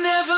never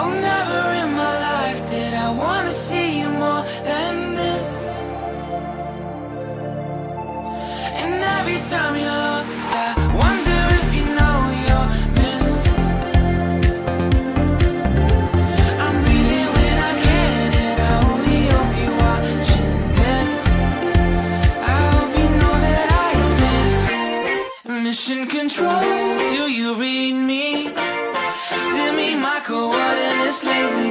Oh, never in my life did I wanna see you more than this. And every time you're lost, I wonder if you know you're missed. I'm breathing when I can, and I only hope you're watching this. I hope you know that I exist. Mission control, do you read me? me my coordinates lately